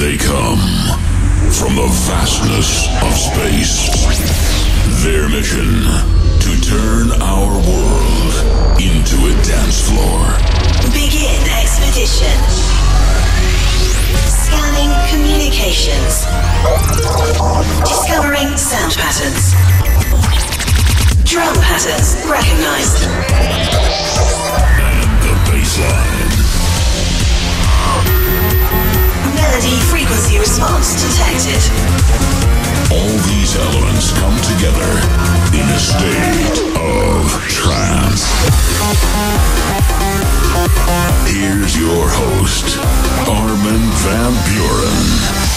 They come from the vastness of space. Their mission to turn our world into a dance floor. Begin expedition. Scanning communications. Discovering sound patterns. Drum patterns recognized. And the baseline. Melody frequency response detected. All these elements come together in a state of trance. Here's your host, Armin van Buuren.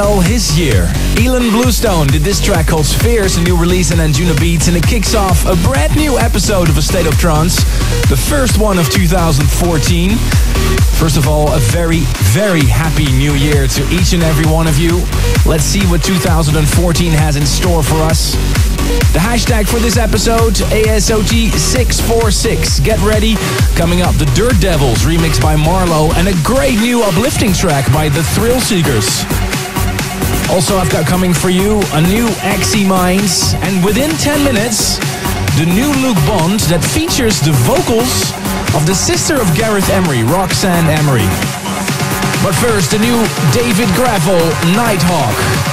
Well his year. Ilan Bluestone did this track called Spheres, a new release on in Anjunabeats, and it kicks off a brand new episode of A State of Trance, the first one of 2014. First of all, a very, very happy new year to each and every one of you. Let's see what 2014 has in store for us. The hashtag for this episode, ASOT646. Get ready. Coming up, the Dirt Devils remixed by MaRLo and a great new uplifting track by the Thrillseekers. Also, I've got coming for you a new Eximinds, and within 10 minutes, the new Luke Bond that features the vocals of the sister of Gareth Emery, Roxanne Emery. But first, the new David Gravell Nighthawk.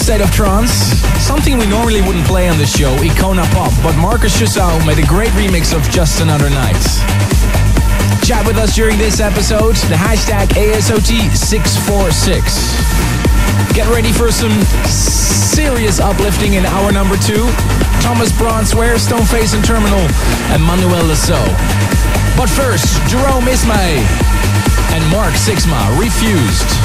State of trance. Something we normally wouldn't play on the show, Icona Pop, but Marcus Schossow made a great remix of Just Another Night. Chat with us during this episode, the hashtag ASOT646. Get ready for some serious uplifting in hour number two. Thomas Bronzwaer, Stoneface and Terminal, and Manuel Le Saux. But first, Jerome Isma-Ae and Mark Sixma, Refused.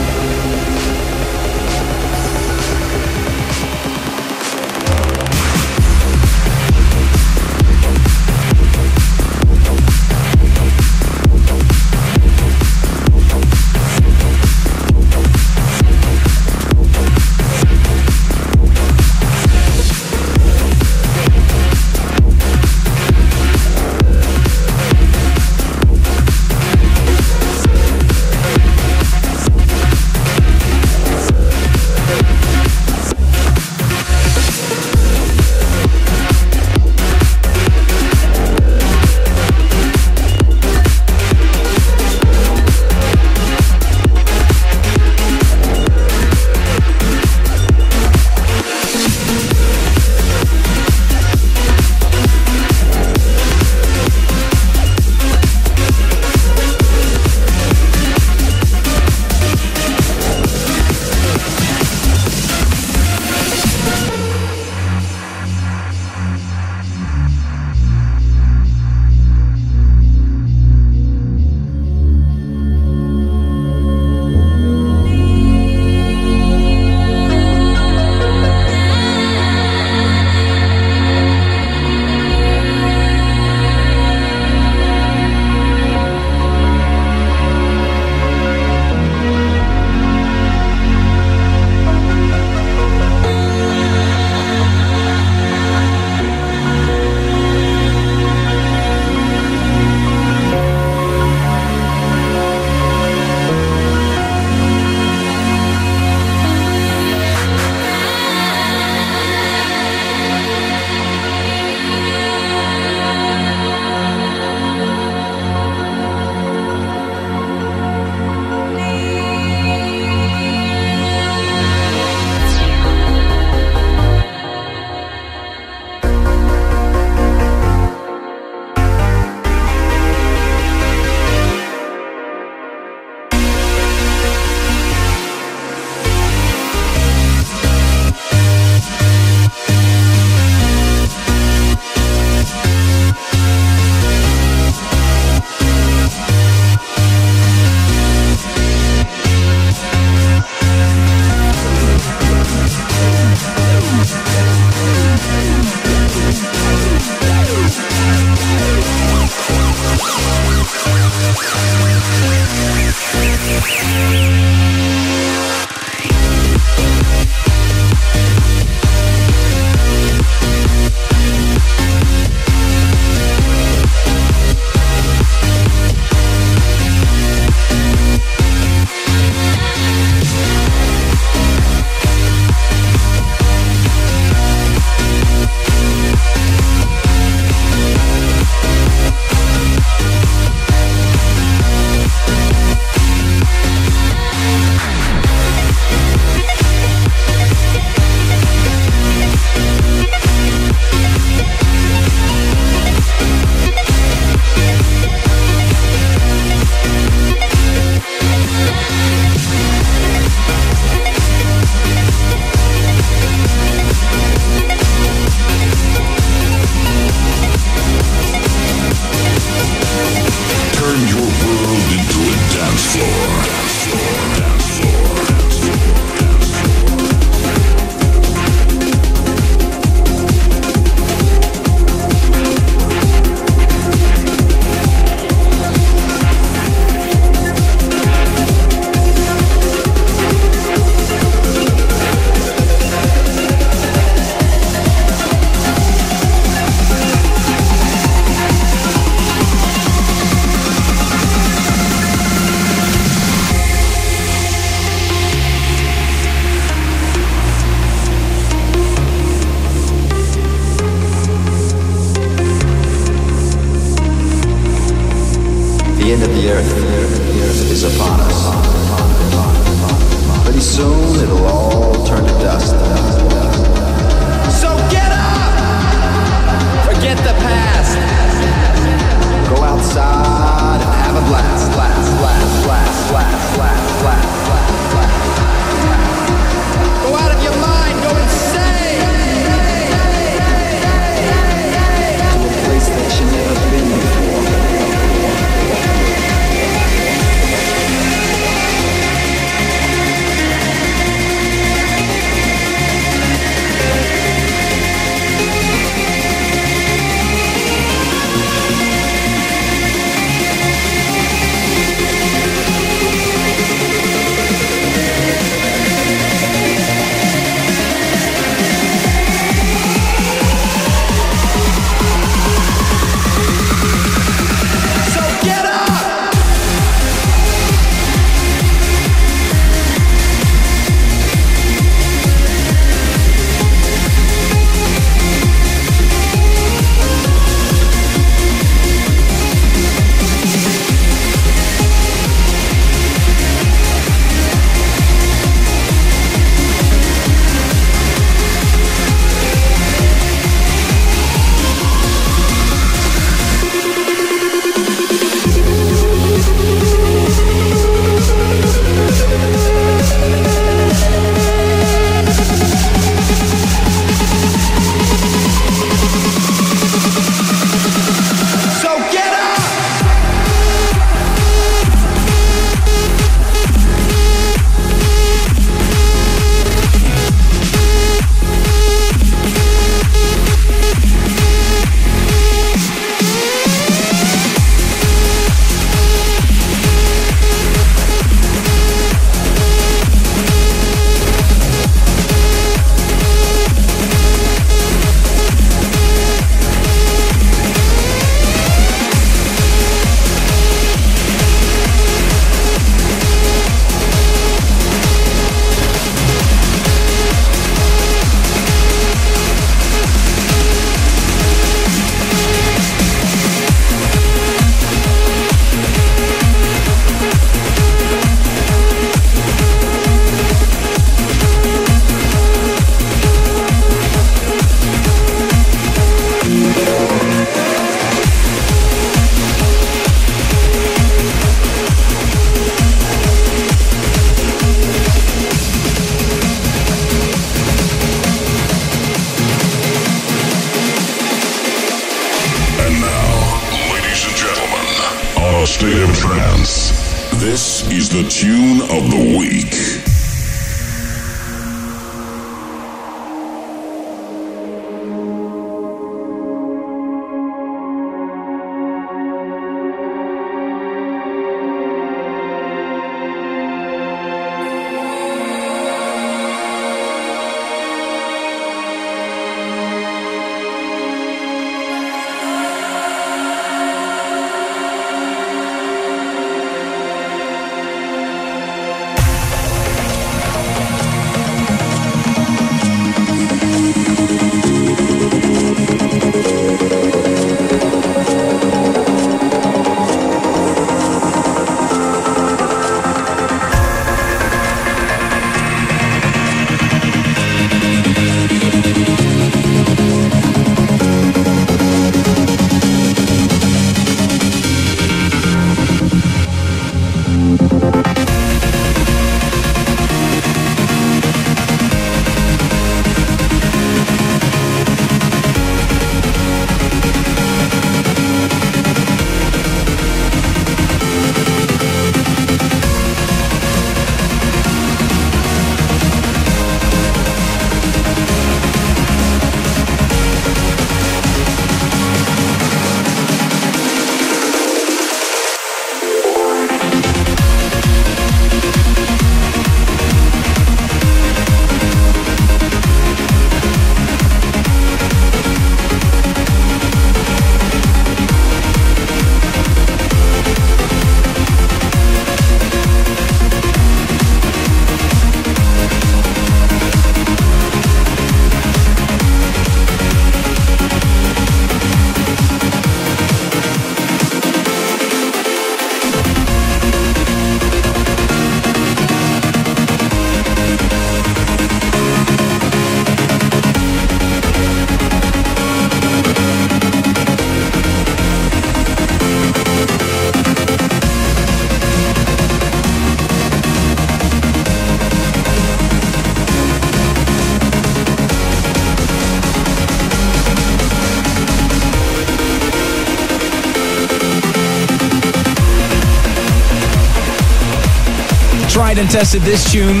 And tested this tune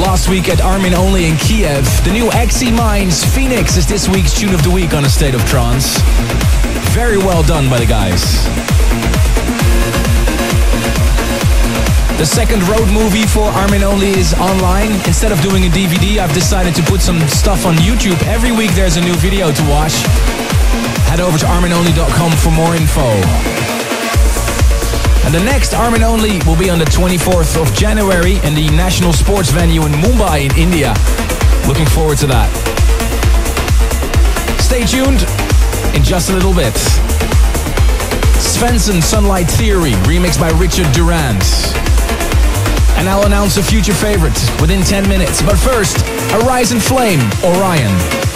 last week at Armin Only in Kiev. The new Eximinds Phoenix is this week's tune of the week on A State of Trance. Very well done by the guys. The second road movie for Armin Only is online. Instead of doing a DVD, I've decided to put some stuff on YouTube. Every week there's a new video to watch. Head over to arminonly.com for more info. And the next Armin Only will be on the 24th of January in the national sports venue in Mumbai in India. Looking forward to that. Stay tuned in just a little bit. Svenson Sunlight Theory, remixed by Richard Durand and I'll announce a future favorite within 10 minutes. But first, Arisen Flame, Orion.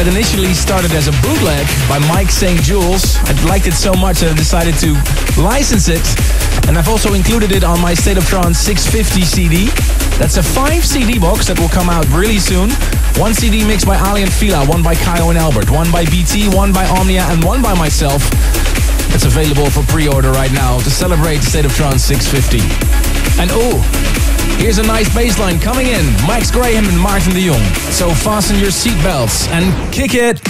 That initially started as a bootleg by Mike Saint-Jules. I liked it so much that I decided to license it. And I've also included it on my State of Trance 650 CD. That's a 5 CD box that will come out really soon. One CD mixed by Aly and Fila, one by Kyau and Albert, one by BT, one by Omnia, and one by myself. It's available for pre-order right now to celebrate State of Trance 650. And oh, here's a nice bassline coming in. Max Graham and Maarten de Jong. So fasten your seatbelts and kick it.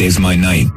Saves my night.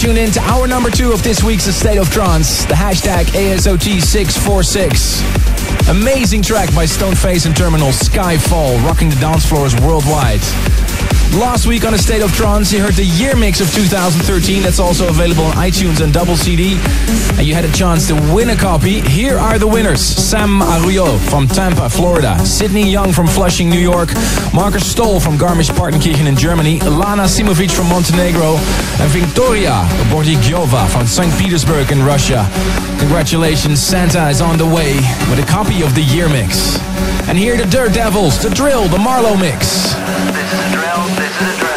Tuned in to hour number two of this week's State of Trance, the hashtag ASOT646. Amazing track by Stoneface and Terminal Skyfall, rocking the dance floors worldwide. Last week on A State of Trance, you heard the year mix of 2013. That's also available on iTunes and double CD. And you had a chance to win a copy. Here are the winners. Sam Arroyo from Tampa, Florida. Sydney Young from Flushing, New York. Marcus Stoll from Garmisch-Partenkirchen in Germany. Lana Simovic from Montenegro. And Victoria Bordigiova from St. Petersburg in Russia. Congratulations, Santa is on the way with a copy of the year mix. And here the Dirt Devils, the Drill, the MaRLo mix. Is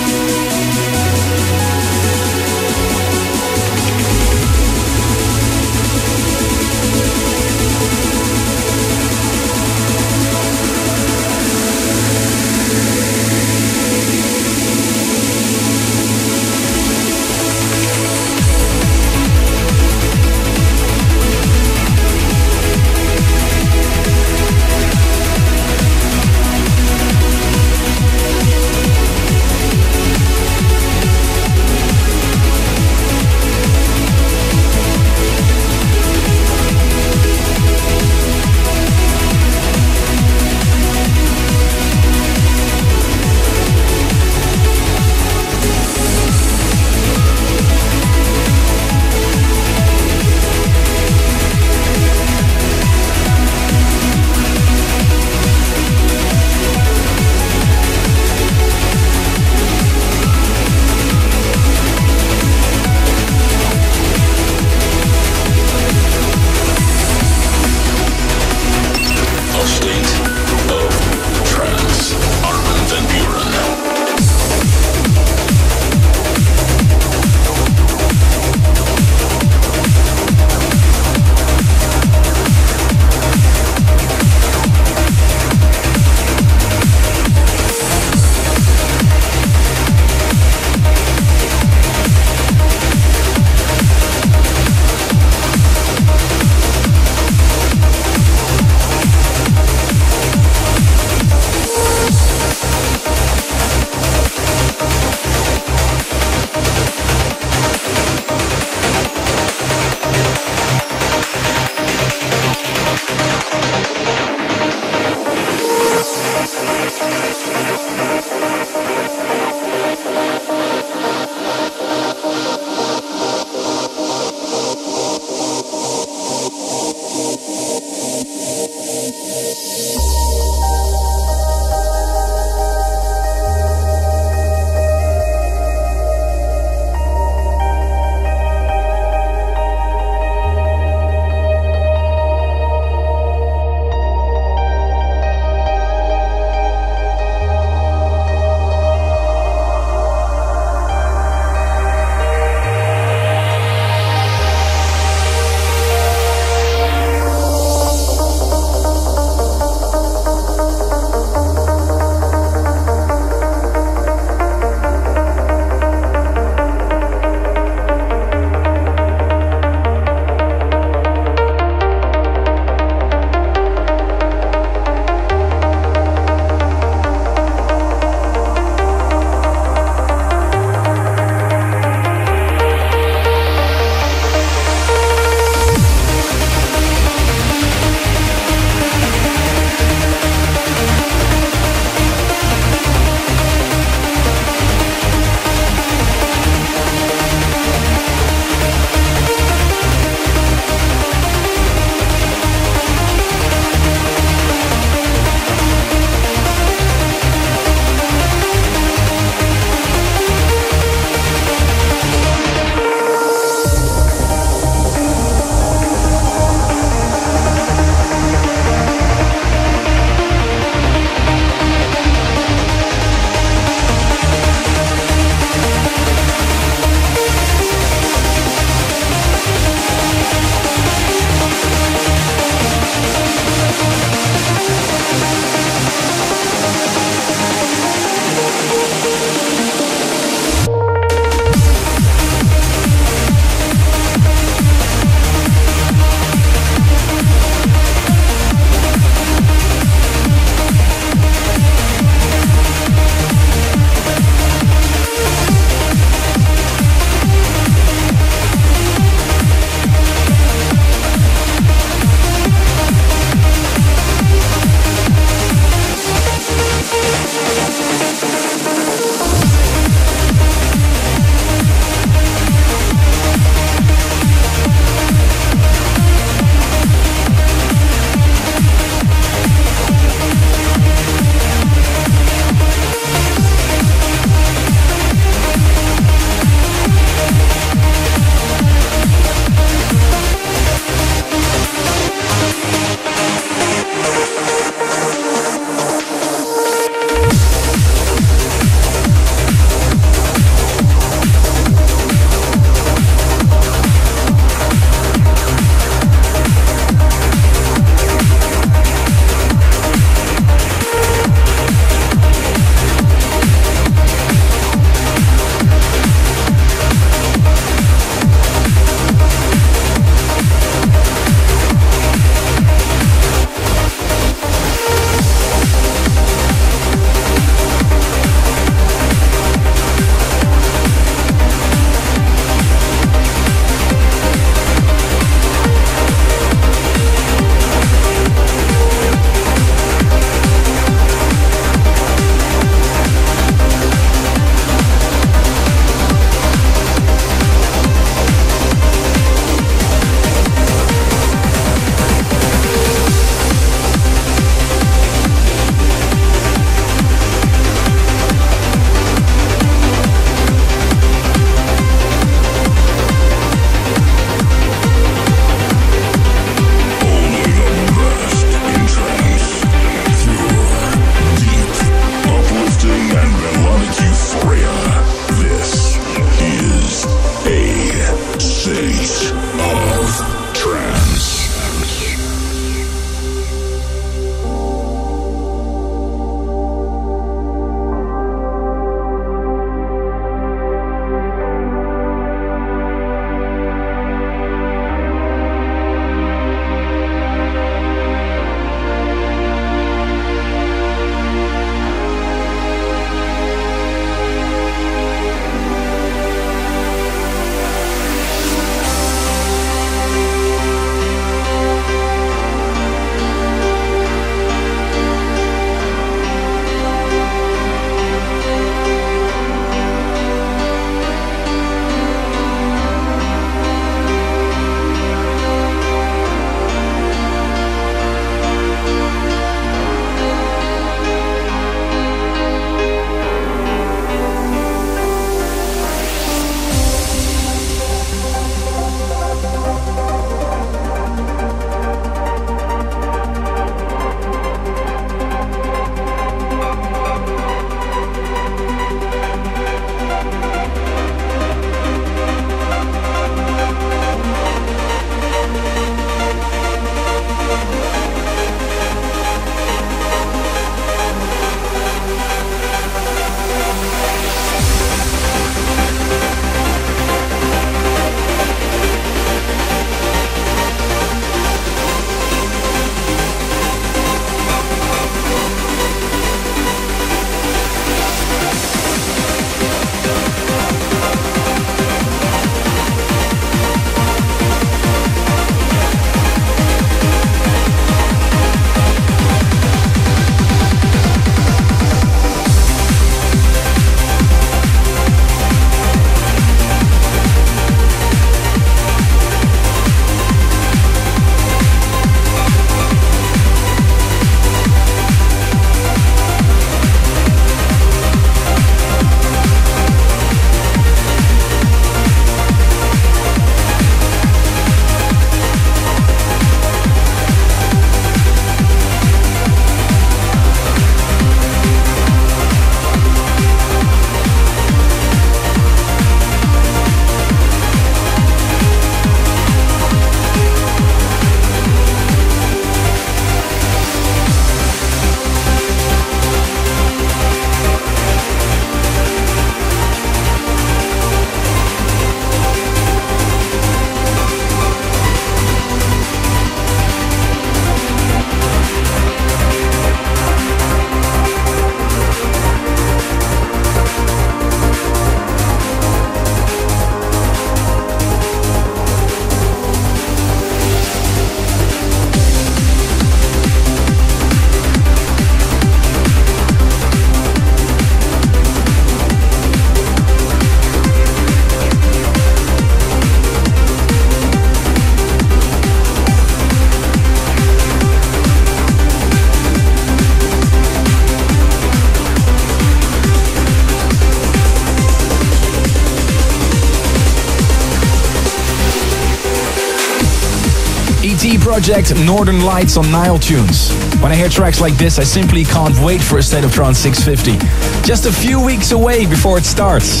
project Northern Lights on Nile Tunes. When I hear tracks like this, I simply can't wait for a State of Trance 650. Just a few weeks away before it starts.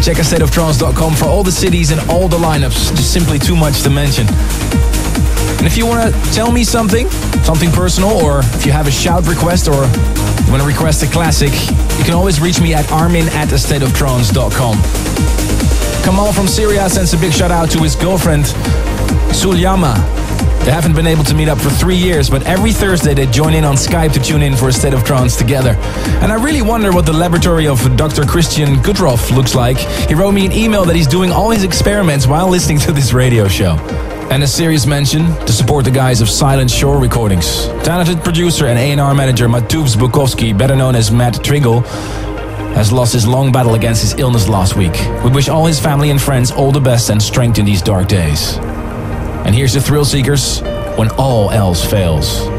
Check out stateoftrance.com for all the cities and all the lineups. Just simply too much to mention. And if you want to tell me something, something personal, or if you have a shout request or you want to request a classic, you can always reach me at armin at stateoftrance.com. Kamal from Syria sends a big shout out to his girlfriend, Sulyama. They haven't been able to meet up for three years, but every Thursday they join in on Skype to tune in for a state of trance together. And I really wonder what the laboratory of Dr. Christian Gudroff looks like. He wrote me an email that he's doing all his experiments while listening to this radio show. And a serious mention to support the guys of Silent Shore Recordings. Talented producer and A&R manager Mateusz Bukowski, better known as Matt Triggle, has lost his long battle against his illness last week. We wish all his family and friends all the best and strength in these dark days. And here's the Thrillseekers when all else fails.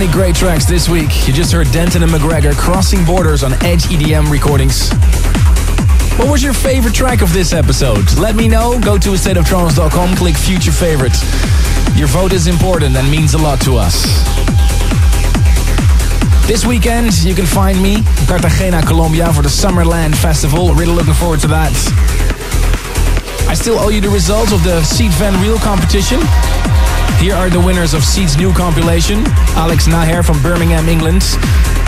Many great tracks this week. You just heard Denton and McGregor crossing borders on Edge EDM recordings. What was your favorite track of this episode? Let me know. Go to astateoftrance.com, click future favorites. Your vote is important and means a lot to us. This weekend, you can find me in Cartagena, Colombia for the Summerland Festival. Really looking forward to that. I still owe you the results of the Sied van Riel competition. Here are the winners of Sied's new compilation. Alex Naher from Birmingham, England.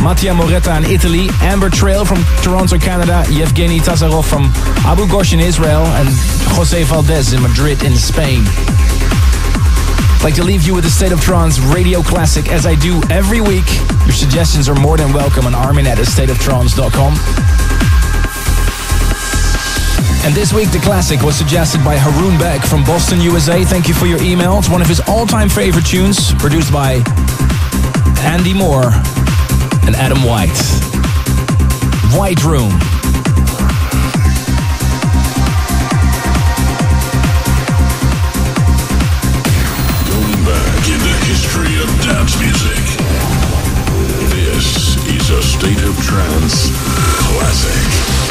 Mattia Moretta in Italy. Amber Trail from Toronto, Canada. Yevgeny Tazarov from Abu Ghosh in Israel. And Jose Valdez in Madrid in Spain. Like to leave you with a State of Trance radio classic as I do every week. Your suggestions are more than welcome on armin at stateoftrance.com. And this week, the classic was suggested by Haroon Beck from Boston, USA. Thank you for your email. It's one of his all time favorite tunes, produced by Andy Moore and Adam White. White Room. Going back in the history of dance music. This is a State of Trance classic.